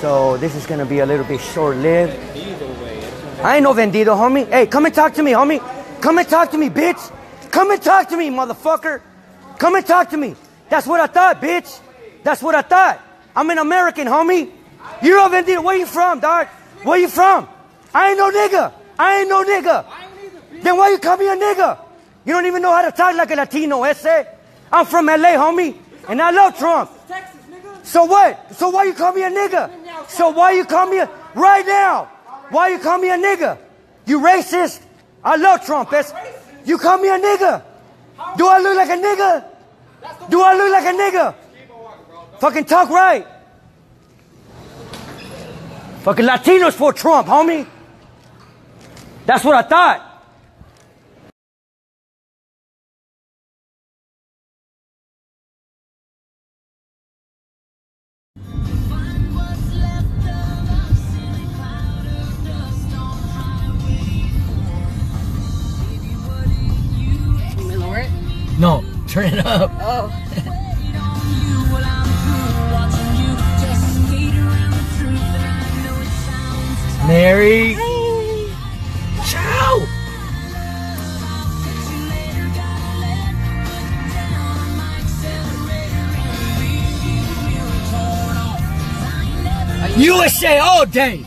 So this is gonna be a little bit short-lived. I ain't no vendido, homie. Hey, come and talk to me, homie. Come and talk to me, bitch. Come and talk to me, motherfucker. Come and talk to me. That's what I thought, bitch. That's what I thought. I'm an American, homie. You're a vendido. Where you from, dog? Where you from? I ain't no nigga. I ain't no nigga. Then why you call me a nigga? You don't even know how to talk like a Latino, ese. I'm from LA, homie, and I love Trump. So what? So why you call me a nigga? So why you call me a right now? Why you call me a nigga? You racist? I love Trump. That's, you call me a nigga. Do I look like a nigga? Do I look like a nigga? Fucking talk right. Fucking Latinos for Trump, homie. That's what I thought. Turn it up. Oh. Mary. Ciao. USA all day.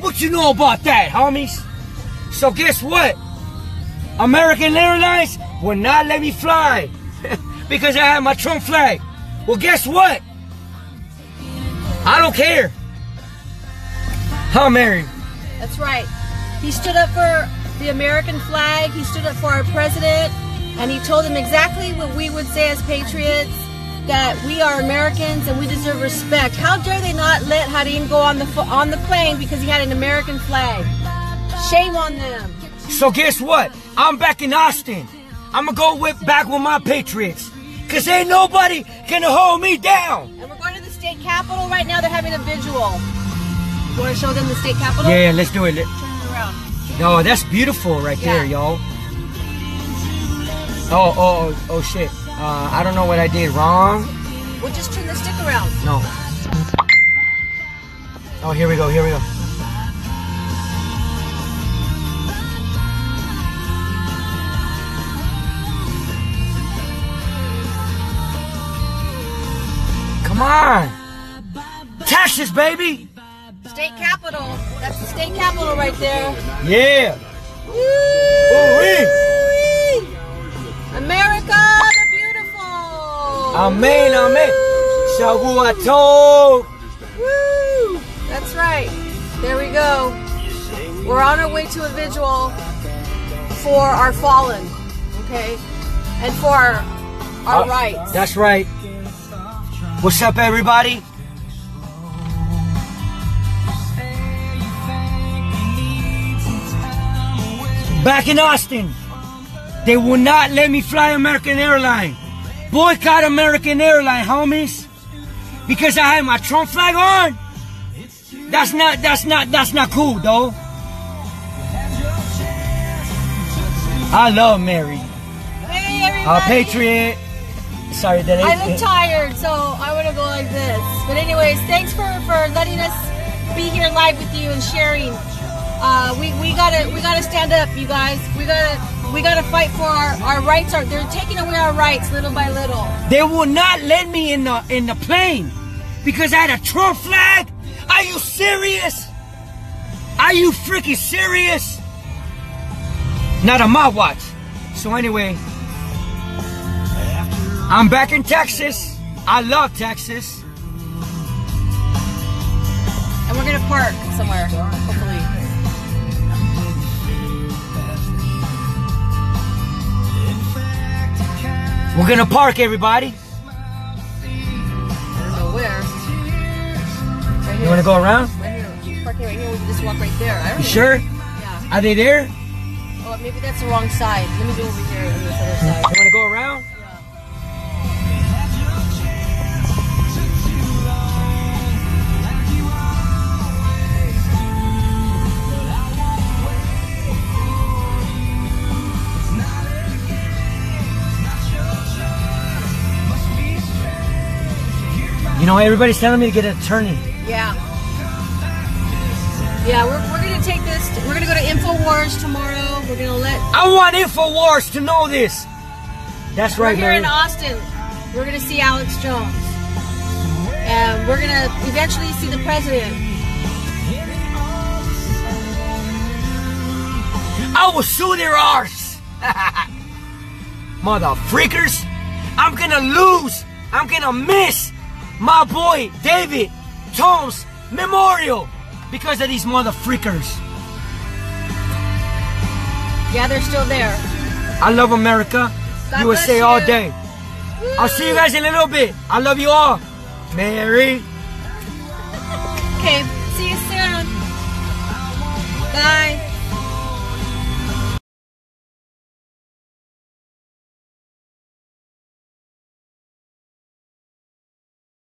What you know about that, homies? So guess what? American Airlines will not let me fly because I have my Trump flag. Well, guess what? I don't care. Huh, Mary? That's right. He stood up for the American flag. He stood up for our president, and he told them exactly what we would say as patriots: that we are Americans and we deserve respect. How dare they not let Harim go on the on the plane because he had an American flag? Shame on them. So guess what? I'm back in Austin. I'm gonna go with back with my Patriots. Cause ain't nobody gonna hold me down. And we're going to the state capitol right now. They're having a visual. You want to show them the state capitol? Yeah, let's do it. Turn it around. Oh, that's beautiful right there, y'all. Oh, oh, oh, shit. Uh, I don't know what I did wrong. We'll just turn the stick around. No. Oh, here we go, here we go. Texas, baby. State capitol. That's the state capitol right there. Yeah. Woo! America the beautiful. Amen, amen. Shavuato. Woo! That's right. There we go. We're on our way to a vigil for our fallen, okay, and for our, our Uh, rights. That's right. What's up, everybody? Back in Austin, they will not let me fly American Airline. Boycott American Airline, homies. Because I have my Trump flag on. That's not, that's not, that's not cool, though. I love Mary. Hey. A patriot. Sorry, that I look tired, so I want to go like this. But anyways, thanks for for letting us be here live with you and sharing. Uh, we we gotta we gotta stand up, you guys. We gotta we gotta fight for our our rights. Are they're taking away our rights little by little. They will not let me in the in the plane because I had a Trump flag. Are you serious? Are you freaking serious? Not on my watch. So anyway, I'm back in Texas. I love Texas. And we're gonna park somewhere, hopefully. We're gonna park, everybody. I don't know where. Right You wanna go around? Right here. Parking right here. We can just walk right there. I don't You know. sure? Yeah. Are they there? Oh, maybe that's the wrong side. Let me go over here know, everybody's telling me to get an attorney. Yeah. Yeah, we're, we're gonna take this. We're gonna go to Infowars tomorrow. We're gonna let. I want Infowars to know this. That's right, We're here Mary. in Austin. We're gonna see Alex Jones, and we're gonna eventually see the president. I will sue their arse. Mother freakers. I'm gonna lose. I'm gonna miss my boy David Tom's Memorial because of these mother freakers. Yeah, they're still there. I love America. God USA bless all you. day. I'll see you guys in a little bit. I love you all. Mary. Okay,